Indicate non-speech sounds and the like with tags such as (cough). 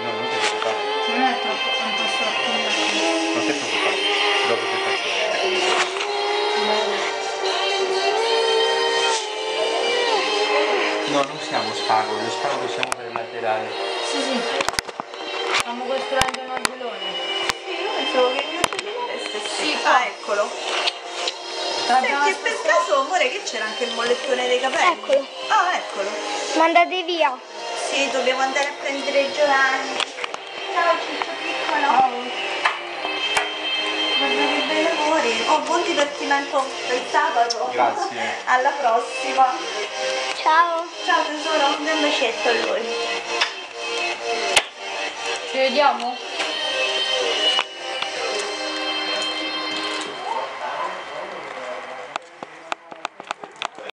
No, non ti preoccupare, Non è troppo tanto sorprendente. non ti preoccupare. Dopo ti faccio vedere. No, non siamo spago, lo spago siamo per il laterale. Sì, sì. Stiamo costruendo un albulone. Sì, io pensavo che il mio cellulare stesse. Sì, ah, eccolo. Senti, e per caso, amore, che c'era anche il mollettone dei capelli? Eccolo. Ah, eccolo. Mandate via. Sì, dobbiamo andare a prendere Giovanni. Ciao, Ciccio piccolo. Guarda che bei lavori. Oh, buon divertimento per sabato. Grazie. (laughs) Alla prossima. Ciao. Ciao tesoro, un bacetto a lui. Ci vediamo?